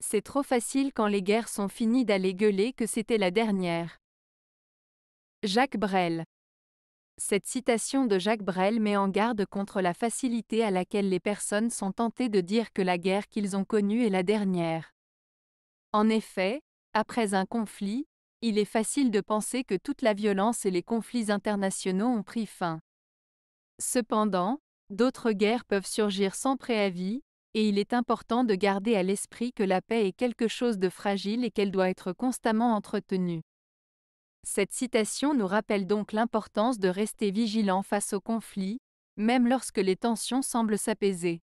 C'est trop facile quand les guerres sont finies d'aller gueuler que c'était la dernière. Jacques Brel. Cette citation de Jacques Brel met en garde contre la facilité à laquelle les personnes sont tentées de dire que la guerre qu'ils ont connue est la dernière. En effet, après un conflit, il est facile de penser que toute la violence et les conflits internationaux ont pris fin. Cependant, d'autres guerres peuvent surgir sans préavis, et il est important de garder à l'esprit que la paix est quelque chose de fragile et qu'elle doit être constamment entretenue. Cette citation nous rappelle donc l'importance de rester vigilant face aux conflits, même lorsque les tensions semblent s'apaiser.